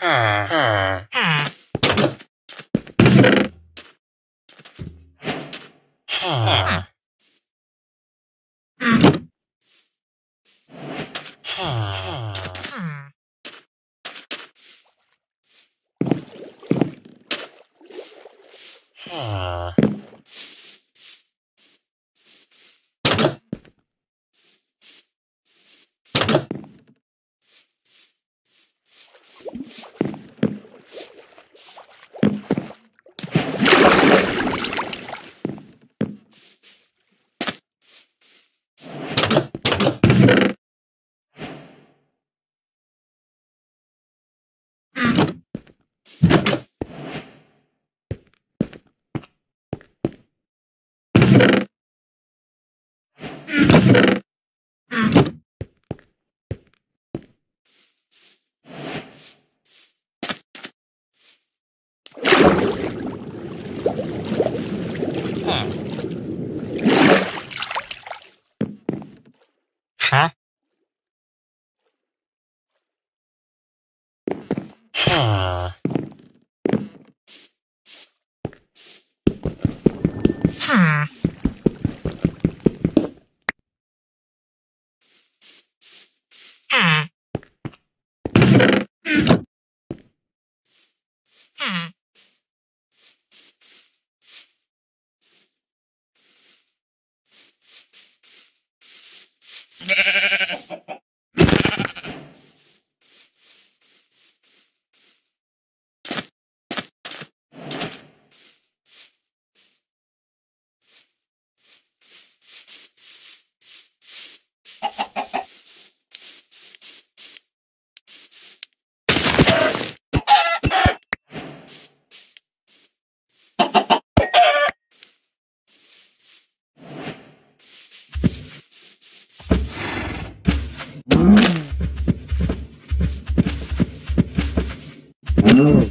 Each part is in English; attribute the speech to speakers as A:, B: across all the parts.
A: Ha. Ha. Ha.
B: Ha.
C: Huh.
D: Ooh.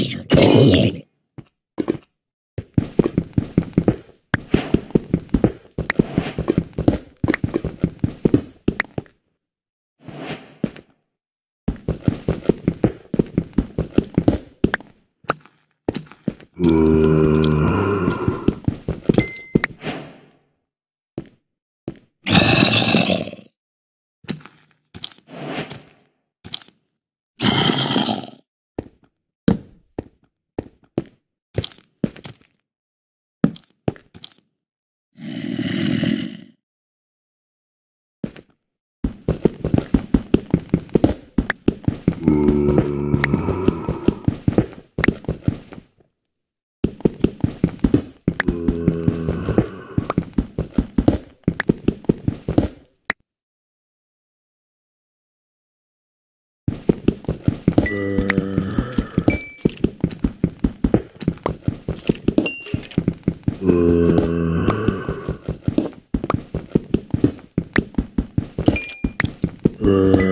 B: Mm. remember.